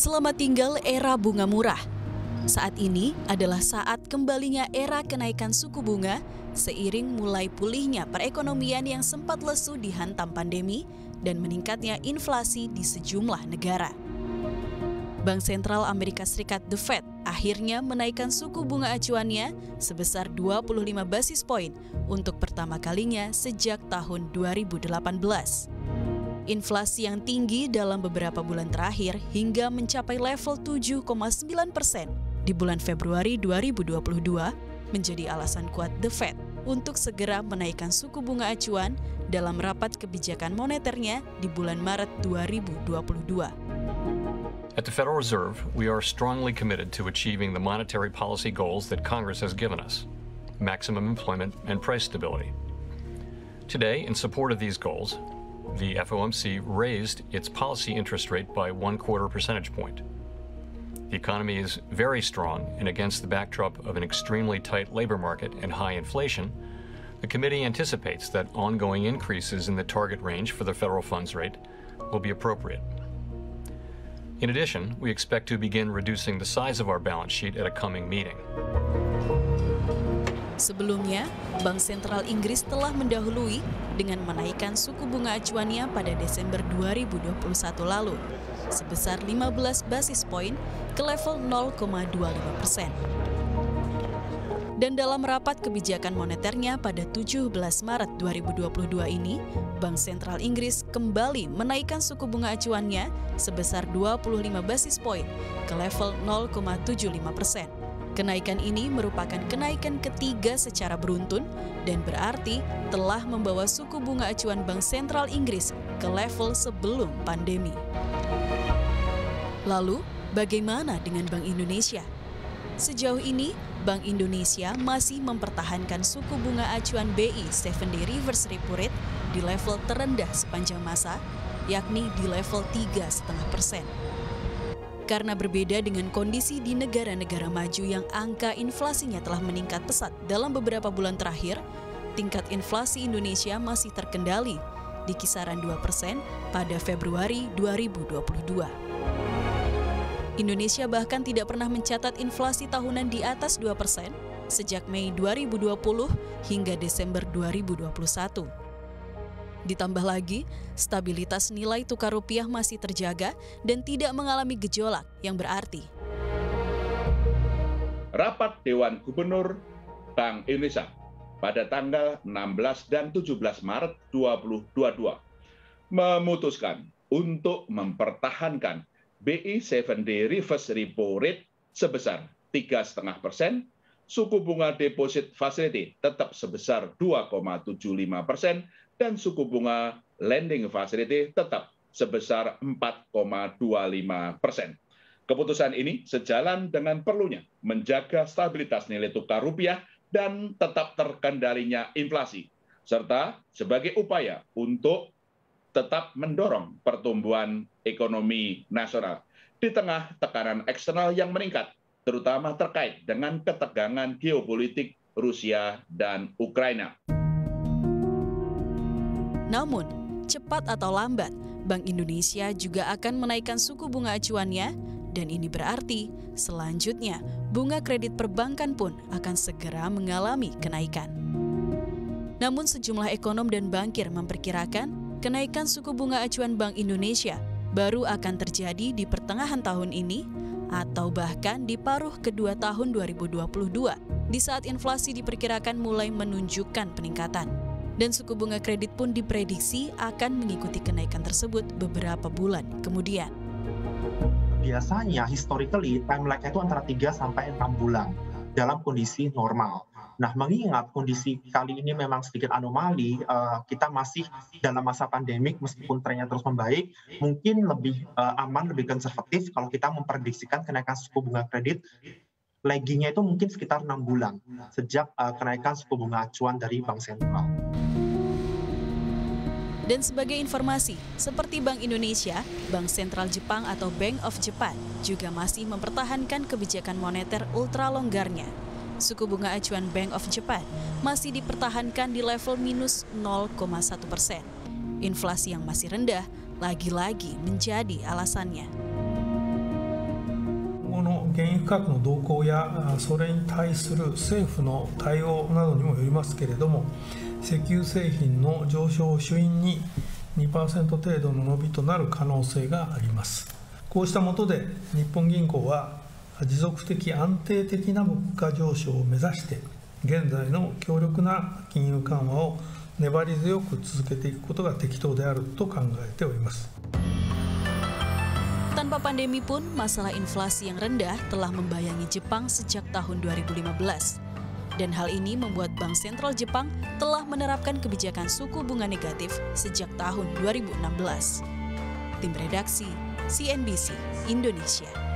Selamat tinggal era bunga murah. Saat ini adalah saat kembalinya era kenaikan suku bunga seiring mulai pulihnya perekonomian yang sempat lesu dihantam pandemi dan meningkatnya inflasi di sejumlah negara. Bank Sentral Amerika Serikat The Fed akhirnya menaikkan suku bunga acuannya sebesar 25 basis poin untuk pertama kalinya sejak tahun 2018. Inflasi yang tinggi dalam beberapa bulan terakhir hingga mencapai level 7,9 persen di bulan Februari 2022 menjadi alasan kuat The Fed untuk segera menaikkan suku bunga acuan dalam rapat kebijakan moneternya di bulan Maret 2022. At the Federal Reserve, we are strongly committed to achieving the monetary policy goals that Congress has given us maximum employment and price stability. Today, in support of these goals, the FOMC raised its policy interest rate by one quarter percentage point. The economy is very strong, and against the backdrop of an extremely tight labor market and high inflation, the committee anticipates that ongoing increases in the target range for the federal funds rate will be appropriate. In addition, we expect to begin reducing the size of our balance sheet at a coming meeting. Sebelumnya, Bank Sentral Inggris telah mendahului dengan menaikkan suku bunga acuannya pada Desember 2021 lalu sebesar 15 basis poin ke level 0,25 persen. Dan dalam rapat kebijakan moneternya pada 17 Maret 2022 ini, Bank Sentral Inggris kembali menaikkan suku bunga acuannya sebesar 25 basis poin ke level 0,75 persen. Kenaikan ini merupakan kenaikan ketiga secara beruntun dan berarti telah membawa suku bunga acuan Bank Sentral Inggris ke level sebelum pandemi. Lalu, bagaimana dengan Bank Indonesia? Sejauh ini, Bank Indonesia masih mempertahankan suku bunga acuan BI 7-day reverse repo rate di level terendah sepanjang masa, yakni di level 3,5 persen. Karena berbeda dengan kondisi di negara-negara maju yang angka inflasinya telah meningkat pesat dalam beberapa bulan terakhir, tingkat inflasi Indonesia masih terkendali di kisaran 2 persen pada Februari 2022. Indonesia bahkan tidak pernah mencatat inflasi tahunan di atas 2 persen sejak Mei 2020 hingga Desember 2021. Ditambah lagi, stabilitas nilai tukar rupiah masih terjaga dan tidak mengalami gejolak yang berarti. Rapat Dewan Gubernur Bank Indonesia pada tanggal 16 dan 17 Maret 2022 memutuskan untuk mempertahankan BI 7-day reverse repo rate sebesar 3,5 persen, suku bunga deposit facility tetap sebesar 2,75 persen, dan suku bunga lending facility tetap sebesar 4,25 persen. Keputusan ini sejalan dengan perlunya menjaga stabilitas nilai tukar rupiah dan tetap terkendalinya inflasi, serta sebagai upaya untuk tetap mendorong pertumbuhan ekonomi nasional di tengah tekanan eksternal yang meningkat, terutama terkait dengan ketegangan geopolitik Rusia dan Ukraina. Namun, cepat atau lambat, Bank Indonesia juga akan menaikkan suku bunga acuannya dan ini berarti selanjutnya bunga kredit perbankan pun akan segera mengalami kenaikan. Namun sejumlah ekonom dan bankir memperkirakan kenaikan suku bunga acuan Bank Indonesia baru akan terjadi di pertengahan tahun ini atau bahkan di paruh kedua tahun 2022 di saat inflasi diperkirakan mulai menunjukkan peningkatan. Dan suku bunga kredit pun diprediksi akan mengikuti kenaikan tersebut beberapa bulan kemudian. Biasanya historically time lag itu antara 3 sampai 6 bulan dalam kondisi normal. Nah, mengingat kondisi kali ini memang sedikit anomali, uh, kita masih dalam masa pandemik meskipun trennya terus membaik, mungkin lebih uh, aman, lebih konservatif kalau kita memprediksikan kenaikan suku bunga kredit laggingnya itu mungkin sekitar enam bulan sejak uh, kenaikan suku bunga acuan dari Bank Sentral. Dan sebagai informasi, seperti Bank Indonesia, Bank Sentral Jepang atau Bank of Japan juga masih mempertahankan kebijakan moneter ultra longgarnya suku bunga acuan Bank of Japan masih dipertahankan di level minus 0,1 persen. Inflasi yang masih rendah lagi-lagi menjadi alasannya. 後の原油価格の動向やそれに対する政府の対応などにもよりますけれども 石油製品の上昇を主因に2%程度の伸びとなる可能性がありますこうしたもとで日本銀行は持続的安定的な物価上昇を目指して現在の強力な金融緩和を粘り強く続けていくことが適当であると考えております。Tanpa pandemi pun, masalah inflasi yang rendah telah membayangi Jepang sejak tahun 2015. Dan hal ini membuat Bank Sentral Jepang telah menerapkan kebijakan suku bunga negatif sejak tahun 2016. Tim Redaksi, CNBC, Indonesia.